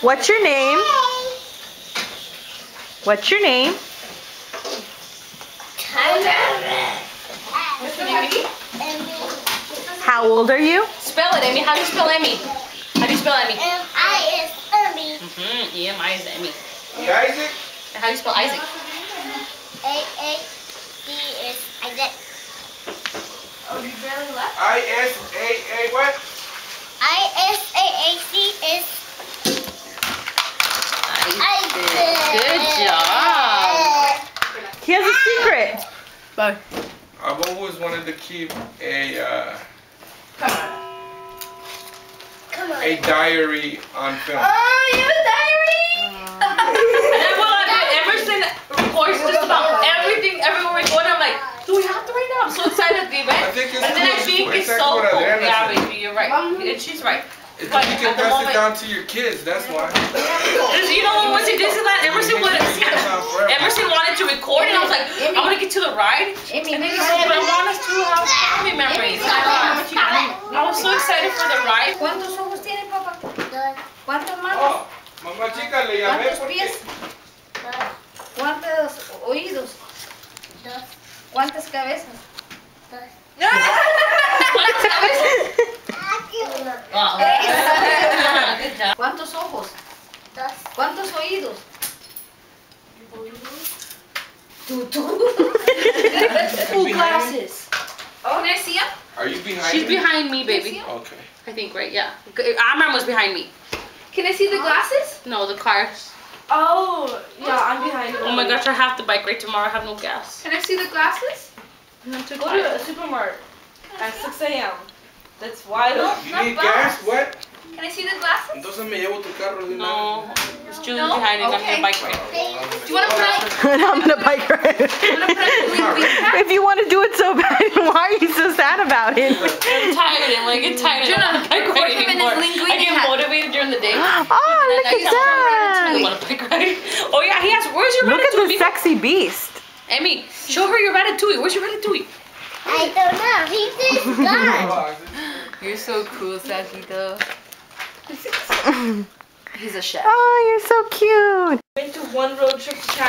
What's your name? What's your name? How old are you? Spell it, Emmy. How do you spell Emmy? How do you spell Emmy? M-I is Emmy. Mm-hmm. E-M-I is Emmy. Isaac? How do you spell Isaac? A-A-C is Isaac. Oh, you barely left? I-S-A-A what? Is Isaac. He has a secret. Bye. I've always wanted to keep a uh, Come on. Come on. a diary on film. Oh, you have a diary? and then well, Emerson records just about everything, everywhere we go, and I'm like, do we have to right now? I'm so excited at the event. I think it's and then I think it's so what cool. Yeah, baby, you're right. And she's right. If But you at can the pass moment- it down to your kids, that's why. You know what, once he did that, ride. And then he said, but I want us to have family memories. I was so excited for the ride. ¿Cuántos ojos tiene papá? ¿Cuántas manos? Oh, mamá chica, le llamé ¿Cuántos porque... pies? ¿Cuántos oídos? dos, ¿Cuántas cabezas? dos. Good job. ¿Cuántos ojos? Dos. ¿Cuántos oídos? Tú, tú. Full Glasses. Oh, can I see 'em? Are you behind She's me? behind me, baby. Okay. I think, right? Yeah. Amram was behind me. Can I see the glasses? No, the cars. Oh, yeah, I'm oh behind you. Oh my gosh, I have to bike right tomorrow. I have no gas. Can I see the glasses? I'm too Go to tired. a supermarket at 6 a.m. That's wide No. open. You Not need bus. gas? What? Can I see the glasses? Entonces me llevo tu carro de una No, it's Julie's No? behind me. I'm gonna bike ride. Do you want to put on, and I'm gonna bike ride. you wanna put on the leaf if you want to do it so bad, why are you so sad about it? I'm tired. and When I get tired, I don't want to bike Record ride anymore. I get motivated during the day. Oh, look at get I that. want to bike ride. Oh yeah, he has. Where's your Look at ratatouille? this sexy beast. Emmy, show her your ratatouille. Where's your ratatouille? I don't know. He says God. You're so cool, Sajito. He's a chef. Oh, you're so cute. Been to one road trip to China.